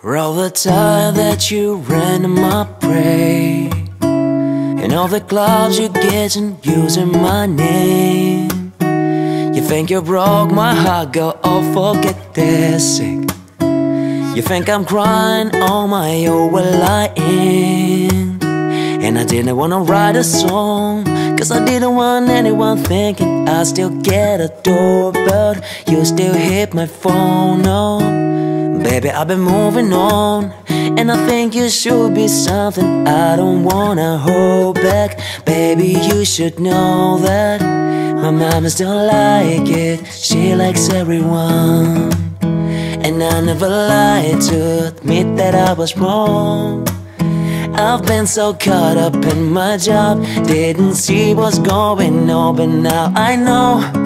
For all the time that you ran my prey And all the clouds you're getting using my name. You think you broke my heart, girl, oh forget this sick You think I'm crying on my oh, own, well I And I didn't wanna write a song Cause I didn't want anyone thinking I still get a doorbell You still hit my phone, no Baby, I've been moving on And I think you should be something I don't wanna hold back. Baby, you should know that My mama still like it. She likes everyone And I never lied to admit that I was wrong. I've been so caught up in my job Didn't see what's going on But now I know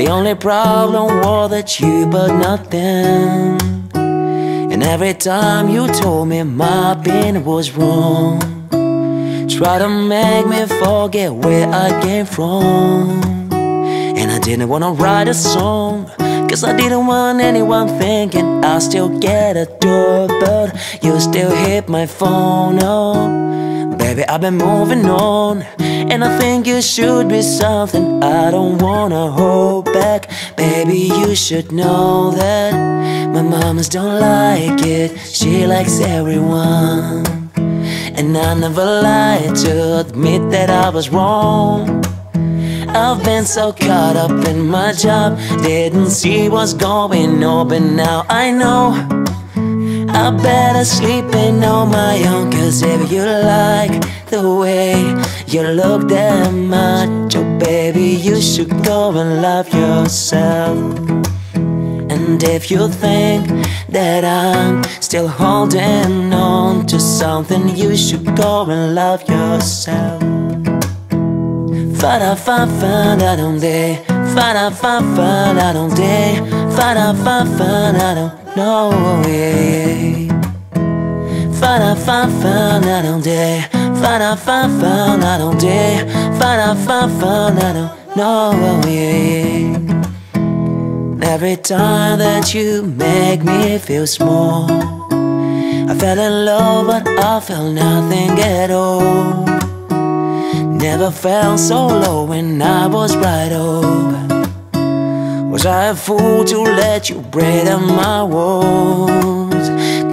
the only problem was that you but nothing. And every time you told me my opinion was wrong Try to make me forget where I came from. And I didn't wanna write a song Cause I didn't want anyone thinking I still get a doorbell You still hit my phone, oh Baby, I've been moving on And I think you should be something I don't wanna hold back. Baby, you should know that My mamas don't like it. She likes everyone And I never lied to admit that I was wrong. I've been so caught up in my job Didn't see what's going on But now I know I better sleeping on my own Cause if you like the way you look that much Oh baby, you should go and love yourself. And if you think that I'm still holding on to something You should go and love yourself. Fa da fa fa da dum day fa da fa fa da dum day fa da fa fa da dum no yeah fa da fa fa da dum day fa da fa fa da dum day fa da fa fa da dum no oh, yeah. Every time that you make me feel small I fell in love but I felt nothing at all. Never felt so low when I was right over. Was I a fool to let you break down my walls?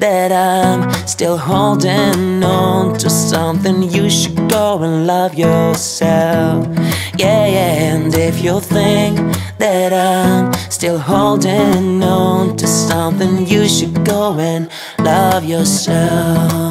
that I'm still holding on to something. You should go and love yourself. Yeah, yeah, and if you think that I'm still holding on to something You should go and love yourself